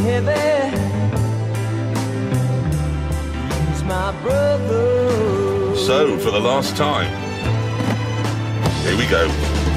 heavy. He's my brother. So, for the last time, here we go.